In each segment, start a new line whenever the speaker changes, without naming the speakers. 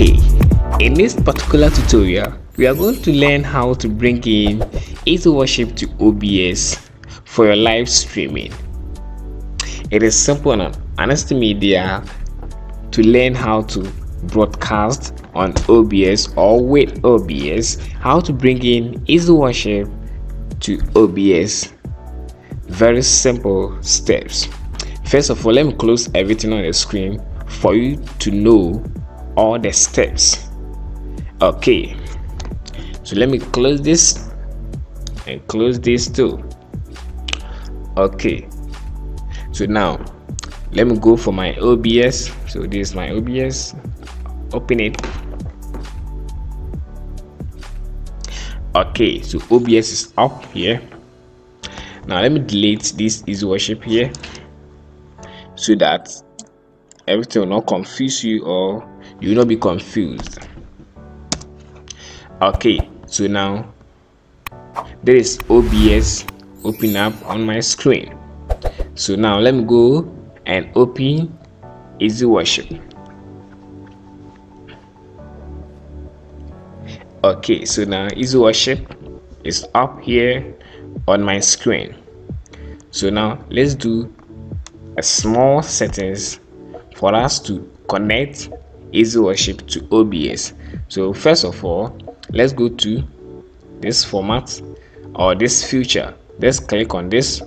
okay in this particular tutorial we are going to learn how to bring in easy worship to obs for your live streaming it is simple on honest Media to learn how to broadcast on OBS or with OBS, how to bring in easy worship to OBS. Very simple steps. First of all, let me close everything on the screen for you to know all the steps. Okay, so let me close this and close this too. Okay, so now let me go for my OBS. So this is my OBS. Open it. Okay, so OBS is up here. Now let me delete this easy worship here so that everything will not confuse you or you will not be confused. Okay, so now there is OBS open up on my screen. So now let me go and open easy worship okay so now easy worship is up here on my screen so now let's do a small settings for us to connect easy worship to obs so first of all let's go to this format or this feature let's click on this.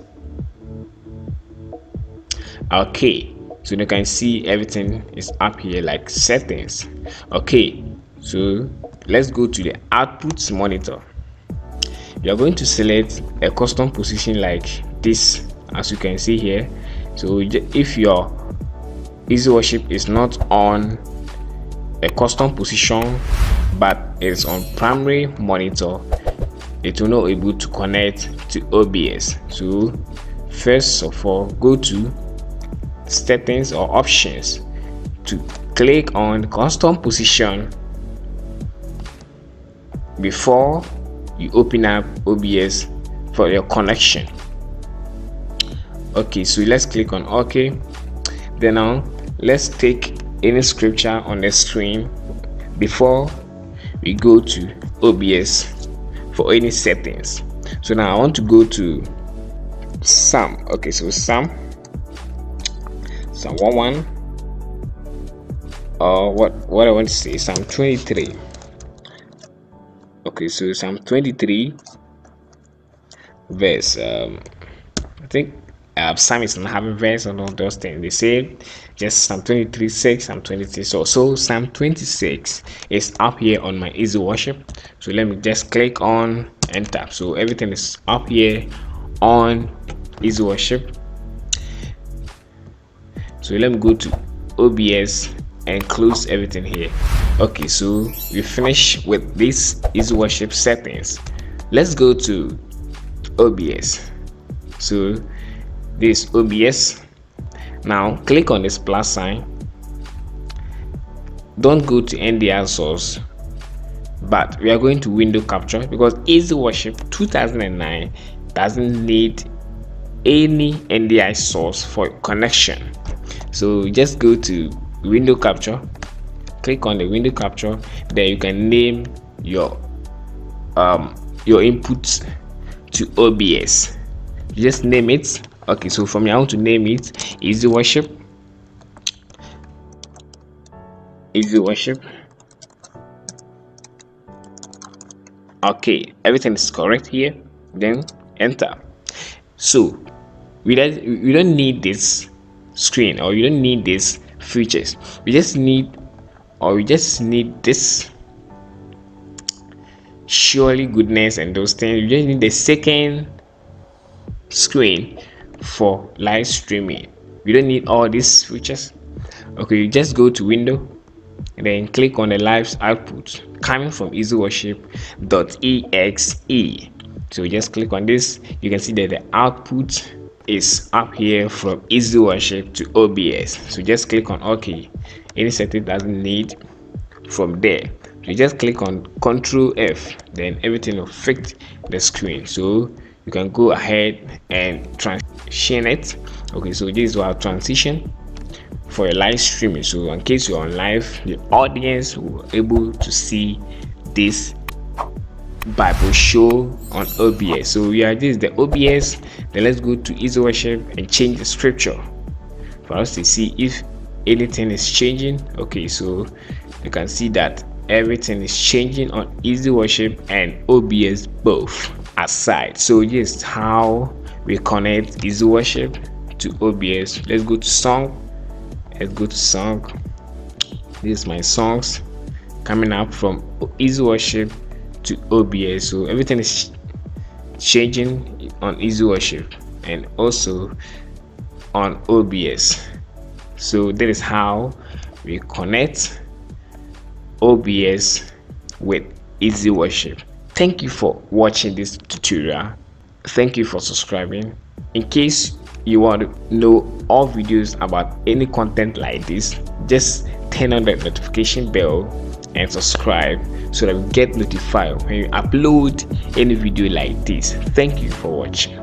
Okay so you can see everything is up here like settings. Okay so let's go to the outputs monitor. You are going to select a custom position like this as you can see here. So if your easy worship is not on a custom position but it's on primary monitor it will not able to connect to obs so first of all go to settings or options to click on custom position before you open up OBS for your connection. Okay so let's click on ok. Then now let's take any scripture on the screen before we go to OBS for any settings. So now I want to go to Psalm okay so Psalm Psalm 1 1 or uh, what what I want to say Psalm 23 okay so Psalm 23 verse um I think uh, is not having verse and all those things. They say just Psalm 23 6 Psalm 23 so so Psalm 26 is up here on my easy worship. So let me just click on and tap. so everything is up here on easy worship. So let me go to obs and close everything here. Okay so we finish with this easy worship settings. Let's go to obs so this obs now click on this plus sign. Don't go to ndi source but we are going to window capture because easy worship 2009 doesn't need any ndi source for connection. So just go to window capture click on the window capture. Then you can name your um your inputs to obs just name it okay so from here I want to name it easy worship. Easy worship. Okay everything is correct here. Then enter. So we don't we don't need this screen or you don't need these features. You just need or you just need this surely goodness and those things. You just need the second screen for live streaming. You don't need all these features okay you just go to window and then click on the live output coming from easy worship.exe so just click on this. You can see that the output is up here from easy worship to obs so just click on ok. Any setting doesn't need from there. You just click on control f then everything will fit the screen. So you can go ahead and transition it. Okay so this is our transition for your live streaming. So in case you're on live the audience will able to see this bible show on obs so yeah this is the obs then let's go to easy worship and change the scripture for us to see if anything is changing. Okay so you can see that everything is changing on easy worship and obs both aside. So yes how we connect easy worship to obs let's go to song. Let's go to song. This is my songs coming up from easy worship to obs so everything is changing on easy worship and also on obs so that is how we connect obs with easy worship thank you for watching this tutorial. Thank you for subscribing. In case you want to know all videos about any content like this just turn on the notification bell and subscribe so that you get notified when you upload any video like this. Thank you for watching